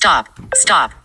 Stop. Stop.